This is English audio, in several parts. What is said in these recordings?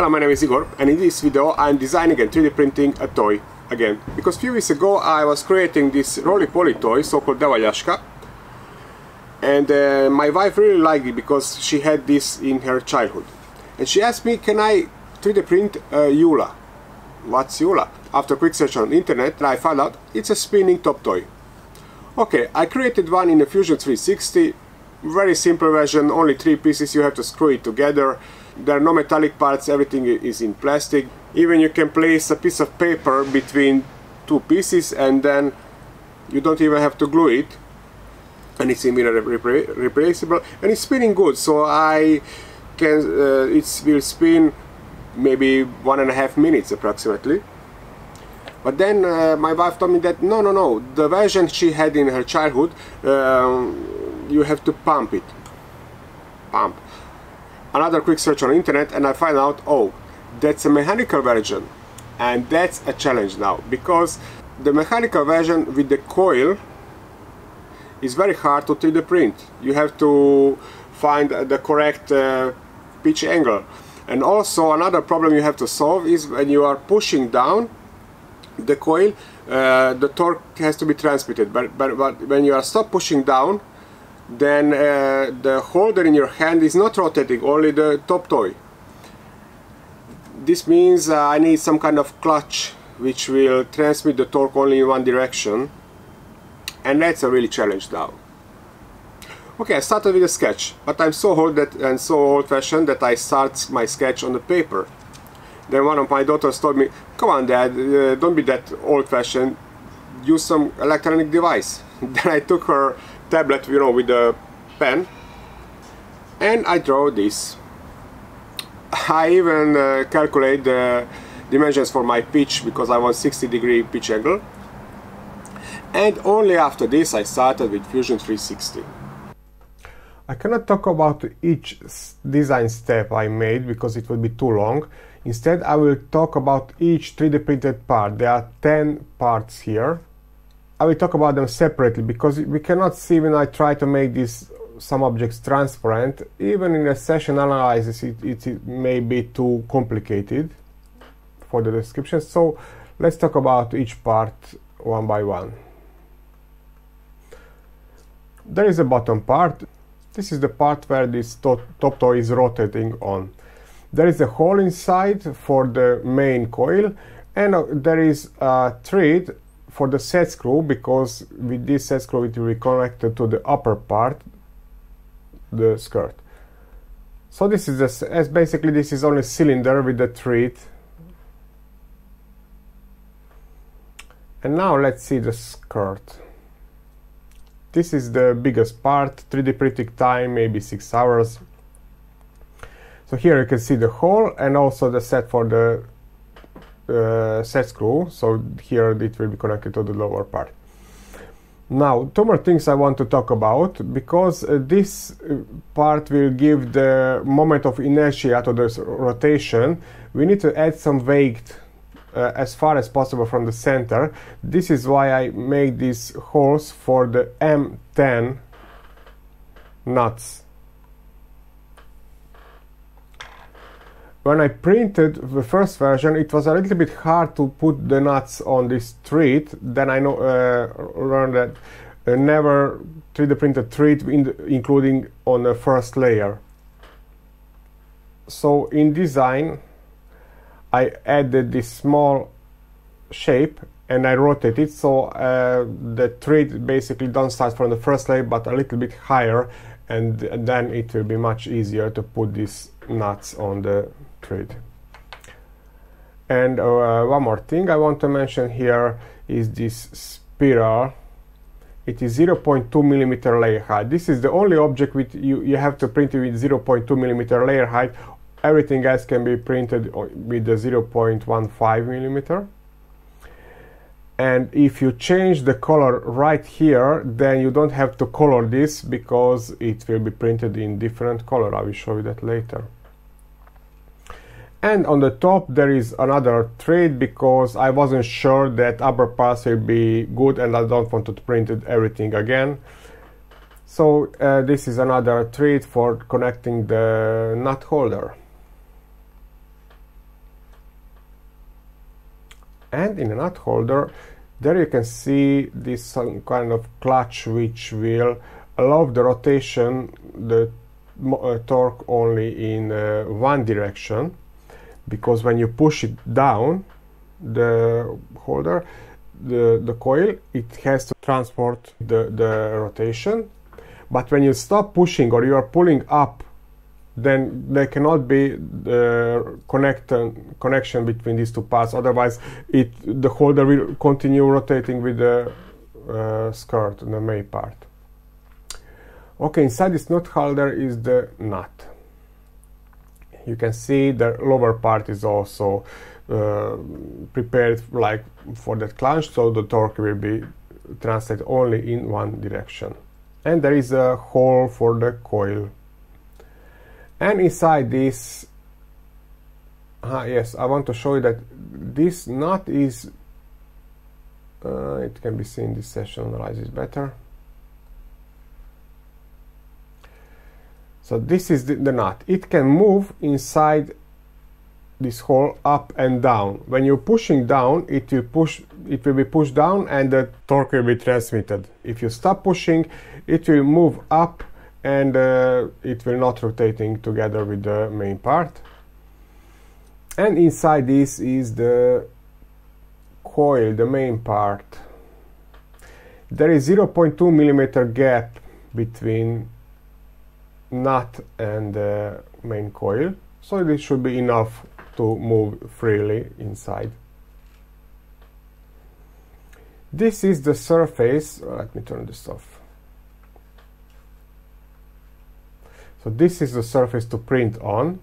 Hello, my name is Igor and in this video I'm designing and 3D printing a toy again. Because a few weeks ago I was creating this roly-poly toy, so-called Nevalyashka and uh, my wife really liked it because she had this in her childhood. And she asked me, can I 3D print a Yula? What's Yula? After a quick search on internet I found out it's a spinning top toy. Okay, I created one in the Fusion 360, very simple version, only three pieces, you have to screw it together there are no metallic parts, everything is in plastic. Even you can place a piece of paper between two pieces and then you don't even have to glue it. And it's immediately replaceable and it's spinning good. So I can, uh, it will spin maybe one and a half minutes approximately. But then uh, my wife told me that no, no, no, the version she had in her childhood, um, you have to pump it. Pump another quick search on internet and I find out oh that's a mechanical version. And that's a challenge now because the mechanical version with the coil is very hard to 3D print. You have to find the correct uh, pitch angle. And also another problem you have to solve is when you are pushing down the coil uh, the torque has to be transmitted. But, but, but when you are stop pushing down then uh, the holder in your hand is not rotating, only the top toy. This means uh, I need some kind of clutch which will transmit the torque only in one direction and that's a really challenge now. Okay, I started with a sketch, but I'm so old that and so old-fashioned that I start my sketch on the paper. Then one of my daughters told me, "Come on, Dad, uh, don't be that old-fashioned. Use some electronic device." then I took her tablet, you know, with a pen and I draw this. I even uh, calculate the dimensions for my pitch because I want 60 degree pitch angle and only after this I started with Fusion 360. I cannot talk about each design step I made because it would be too long. Instead I will talk about each 3D printed part. There are 10 parts here I will talk about them separately because we cannot see when I try to make these some objects transparent. Even in a section analysis it, it, it may be too complicated for the description. So let's talk about each part one by one. There is a bottom part. This is the part where this top, top toy is rotating on. There is a hole inside for the main coil and uh, there is a thread for the set screw because with this set screw it will be connected to the upper part the skirt. So this is as basically this is only cylinder with the thread and now let's see the skirt. This is the biggest part 3d printing time maybe six hours. So here you can see the hole and also the set for the set screw so here it will be connected to the lower part. Now two more things I want to talk about because uh, this uh, part will give the moment of inertia to the rotation. We need to add some weight uh, as far as possible from the center. This is why I made these holes for the M10 nuts when I printed the first version, it was a little bit hard to put the nuts on this thread. Then I know, uh, learned that uh, never 3D printed thread, in including on the first layer. So in design, I added this small shape and I rotate it so uh, the thread basically don't start from the first layer but a little bit higher and then it will be much easier to put these nuts on the thread. And uh, one more thing I want to mention here is this spiral. It is 0.2 millimeter layer height. This is the only object with you, you have to print it with 0.2 millimeter layer height. Everything else can be printed with the 0.15 millimeter and if you change the color right here then you don't have to color this because it will be printed in different color I will show you that later and on the top there is another thread because I wasn't sure that upper parts will be good and I don't want to print everything again. So uh, this is another thread for connecting the nut holder. And in a nut holder there you can see this some kind of clutch which will allow the rotation the uh, torque only in uh, one direction because when you push it down the holder the, the coil it has to transport the, the rotation. But when you stop pushing or you are pulling up then there cannot be the connect, connection between these two parts. Otherwise it the holder will continue rotating with the uh, skirt the main part. Okay inside this nut holder is the nut you can see the lower part is also uh, prepared like for that clutch so the torque will be translated only in one direction. And there is a hole for the coil. And inside this ah yes I want to show you that this nut is uh, it can be seen this section analysis better so this is the, the nut. It can move inside this hole up and down. When you're pushing down it will push it will be pushed down and the torque will be transmitted. If you stop pushing it will move up and uh, it will not rotating together with the main part. And inside this is the coil the main part. There is 0.2 millimeter gap between nut and the main coil so this should be enough to move freely inside this is the surface let me turn this off So this is the surface to print on.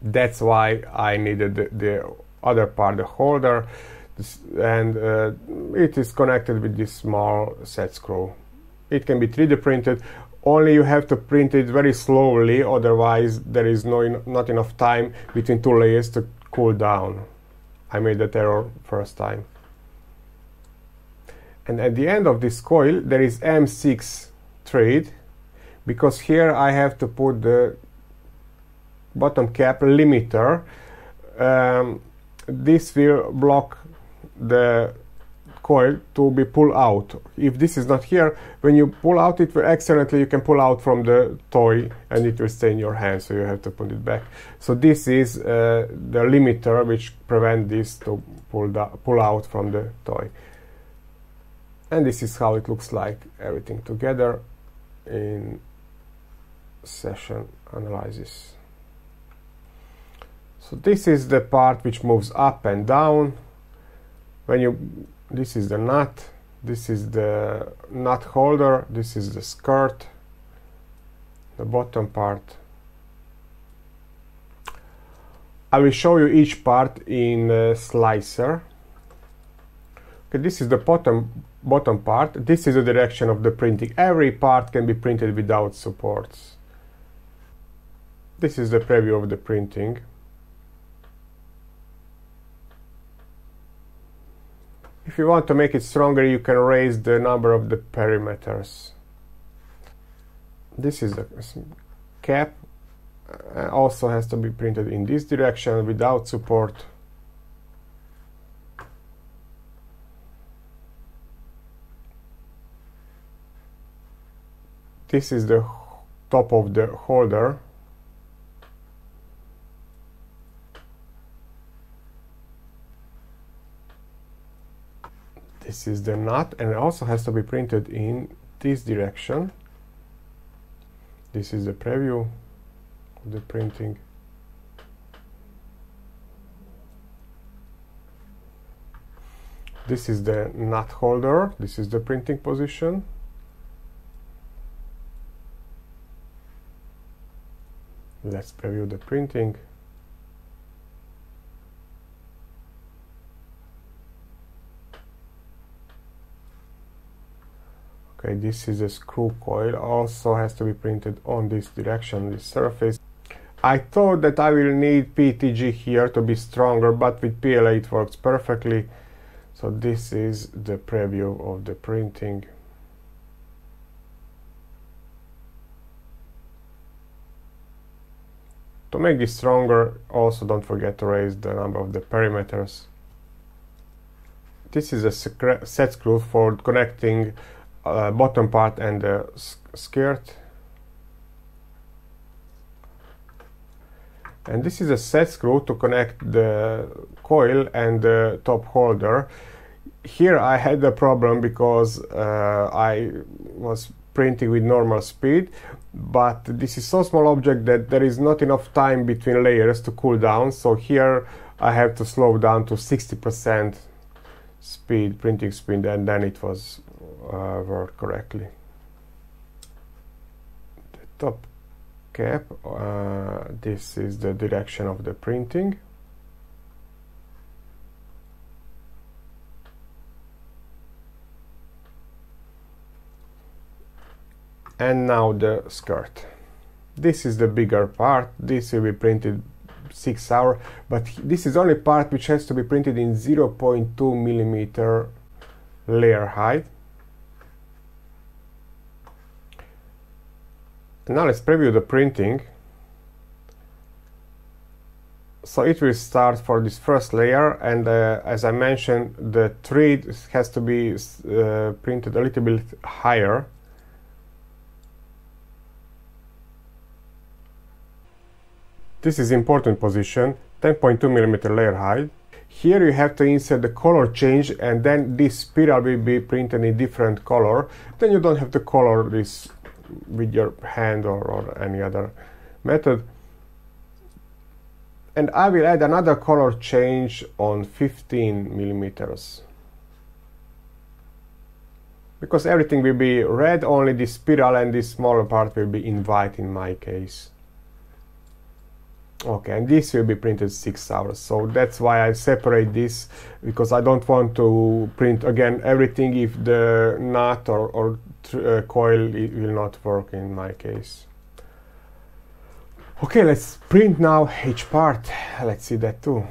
That's why I needed the, the other part, the holder, this, and uh, it is connected with this small set screw. It can be 3D printed, only you have to print it very slowly, otherwise there is no not enough time between two layers to cool down. I made that error first time. And at the end of this coil there is M6 thread because here I have to put the bottom cap limiter um, this will block the coil to be pulled out if this is not here when you pull out it accidentally you can pull out from the toy and it will stay in your hand so you have to put it back so this is uh, the limiter which prevent this to pull, pull out from the toy and this is how it looks like everything together in section analysis. So this is the part which moves up and down. When you, this is the nut, this is the nut holder, this is the skirt, the bottom part. I will show you each part in slicer. Okay, this is the bottom bottom part. This is the direction of the printing. Every part can be printed without supports. This is the preview of the printing. If you want to make it stronger, you can raise the number of the perimeters. This is the cap. Uh, also has to be printed in this direction without support. This is the top of the holder. This is the nut and it also has to be printed in this direction. This is the preview of the printing. This is the nut holder. This is the printing position. Let's preview the printing okay this is a screw coil also has to be printed on this direction this surface. I thought that I will need PETG here to be stronger but with PLA it works perfectly. So this is the preview of the printing. To make this stronger also don't forget to raise the number of the perimeters. This is a set screw for connecting uh, bottom part and the skirt. And this is a set screw to connect the coil and the top holder. Here I had a problem because uh, I was printing with normal speed but this is so small object that there is not enough time between layers to cool down. So here I have to slow down to 60% speed printing speed and then it was uh, worked correctly. The top cap uh, this is the direction of the printing. And now the skirt. This is the bigger part. This will be printed 6 hour but this is only part which has to be printed in 0.2 millimeter layer height now let's preview the printing so it will start for this first layer and uh, as I mentioned the thread has to be uh, printed a little bit higher This is important position, 10.2 millimeter layer height. Here you have to insert the color change and then this spiral will be printed in different color. Then you don't have to color this with your hand or, or any other method. And I will add another color change on 15 millimeters. Because everything will be red, only this spiral and this smaller part will be in white in my case okay and this will be printed six hours so that's why I separate this because I don't want to print again everything if the nut or, or uh, coil will not work in my case. Okay let's print now each part. Let's see that too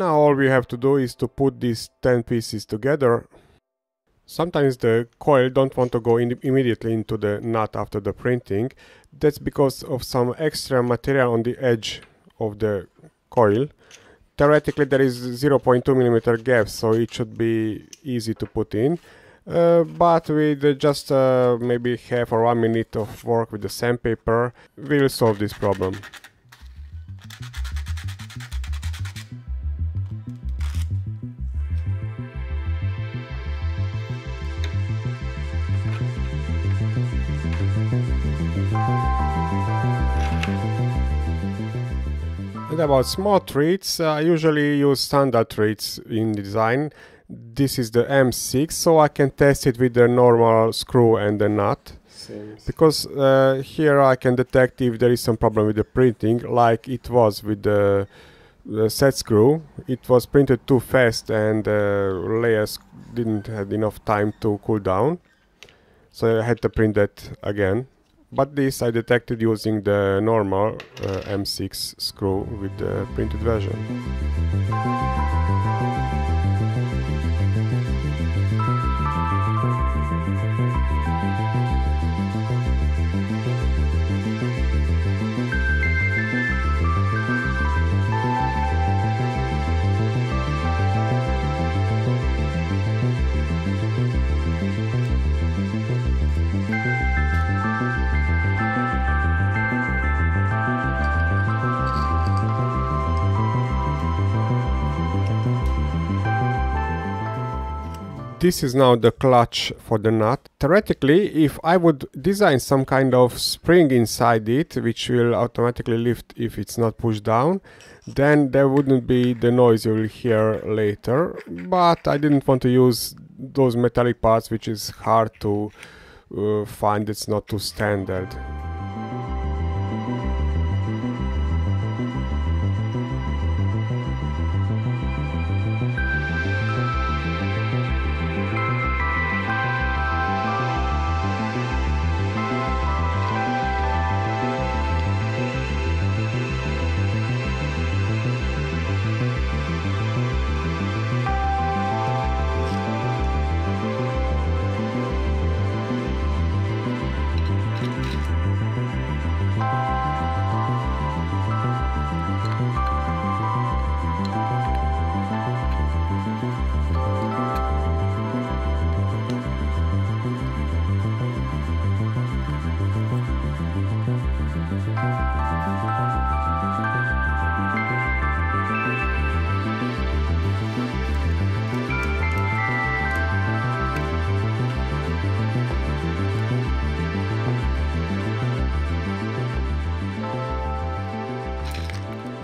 now all we have to do is to put these 10 pieces together. Sometimes the coil don't want to go in immediately into the nut after the printing. That's because of some extra material on the edge of the coil. Theoretically there is 0.2 millimeter gap so it should be easy to put in. Uh, but with just uh, maybe half or one minute of work with the sandpaper, we'll solve this problem. And about small treats, I usually use standard treats in design. This is the M6, so I can test it with the normal screw and the nut. Seems. Because uh, here I can detect if there is some problem with the printing, like it was with the, the set screw. It was printed too fast and the uh, layers didn't have enough time to cool down. So I had to print that again. But this I detected using the normal uh, M6 screw with the printed version. This is now the clutch for the nut. Theoretically, if I would design some kind of spring inside it, which will automatically lift if it's not pushed down, then there wouldn't be the noise you will hear later. But I didn't want to use those metallic parts, which is hard to uh, find, it's not too standard.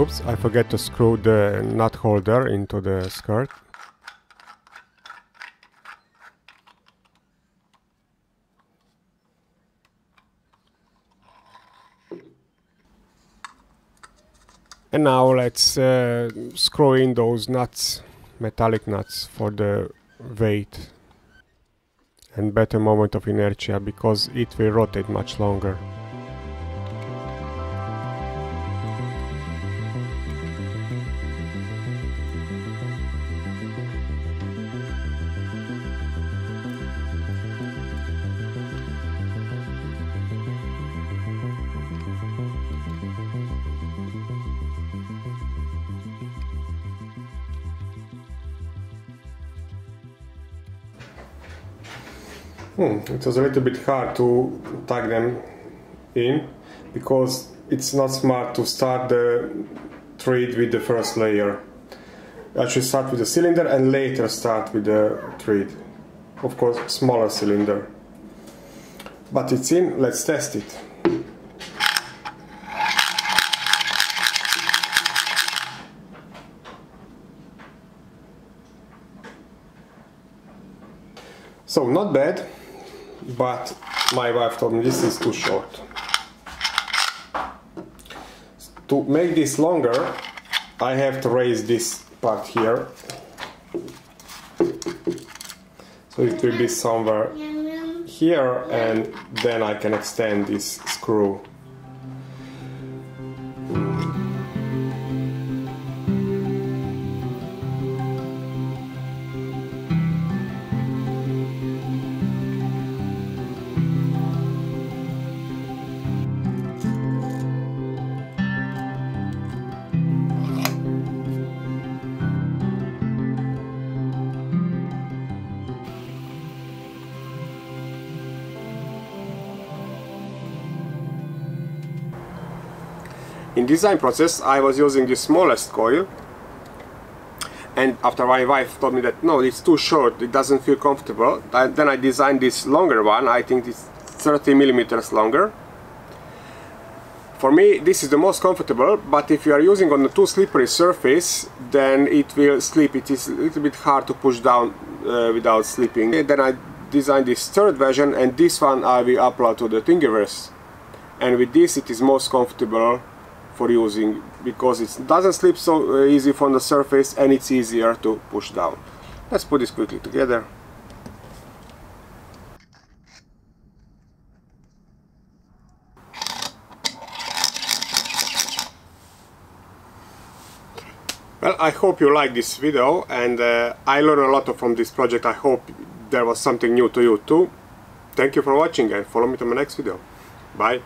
Oops, I forget to screw the nut holder into the skirt. And now let's uh, screw in those nuts, metallic nuts for the weight and better moment of inertia because it will rotate much longer. Hmm, it was a little bit hard to tag them in because it's not smart to start the thread with the first layer. I should start with the cylinder and later start with the thread. Of course, smaller cylinder. But it's in, let's test it. So not bad but my wife told me this is too short. To make this longer, I have to raise this part here. So it will be somewhere here and then I can extend this screw. In design process I was using the smallest coil. And after my wife told me that no it's too short it doesn't feel comfortable then I designed this longer one. I think it's 30 millimeters longer. For me this is the most comfortable but if you are using on a too slippery surface then it will slip. It is a little bit hard to push down uh, without slipping. And then I designed this third version and this one I will upload to the Thingiverse. And with this it is most comfortable for using because it doesn't slip so uh, easy from the surface and it's easier to push down. Let's put this quickly together. Well, I hope you like this video and uh, I learned a lot from this project. I hope there was something new to you too. Thank you for watching and follow me to my next video. Bye.